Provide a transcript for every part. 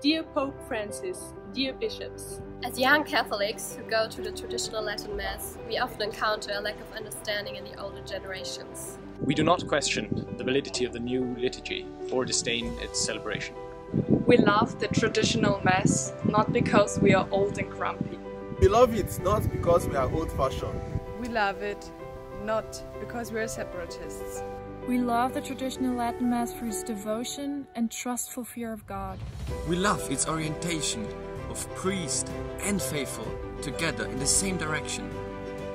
Dear Pope Francis, dear bishops, As young Catholics who go to the traditional Latin Mass, we often encounter a lack of understanding in the older generations. We do not question the validity of the new liturgy or disdain its celebration. We love the traditional Mass not because we are old and grumpy. We love it not because we are old fashioned. We love it not because we are separatists. We love the traditional Latin Mass for its devotion and trustful fear of God. We love its orientation of priest and faithful together in the same direction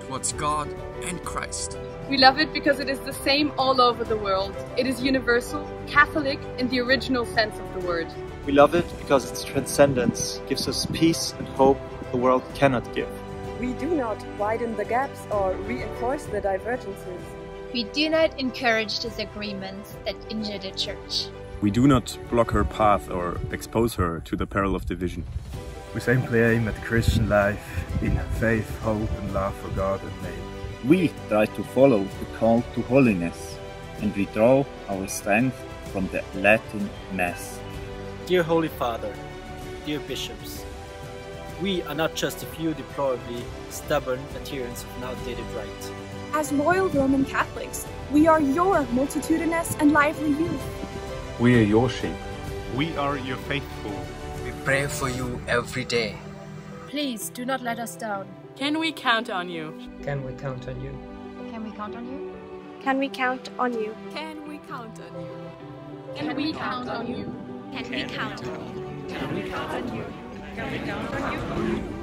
towards God and Christ. We love it because it is the same all over the world. It is universal, Catholic in the original sense of the word. We love it because its transcendence gives us peace and hope the world cannot give. We do not widen the gaps or reinforce the divergences. We do not encourage disagreements that injure the Church. We do not block her path or expose her to the peril of division. We simply aim at Christian life in faith, hope, and love for God and man. We try to follow the call to holiness and we draw our strength from the Latin Mass. Dear Holy Father, dear bishops, we are not just a few deplorably stubborn adherents of an outdated rite. As loyal Roman Catholics, we are your multitudinous and lively youth. We are your sheep. We are your faithful. We pray for you every day. Please do not let us down. Can we count on you? Can we count on you? Can we count on you? Can we count on you? Can we count on you? Can we count on you? Can we count on you? Can we count on you? coming down on you.